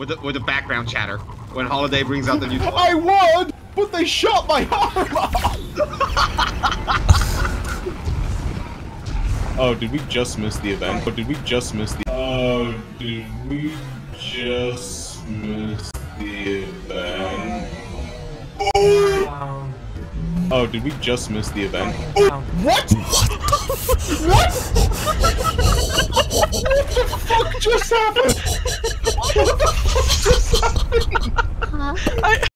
with the, with the background chatter when Holliday brings out the new. toy. I would, but they shot my arm off. Oh, did we just miss the event? Oh, did we just miss the? Oh, did we just miss the event? Oh, did we just miss the event? What? what? what the fuck just happened? I,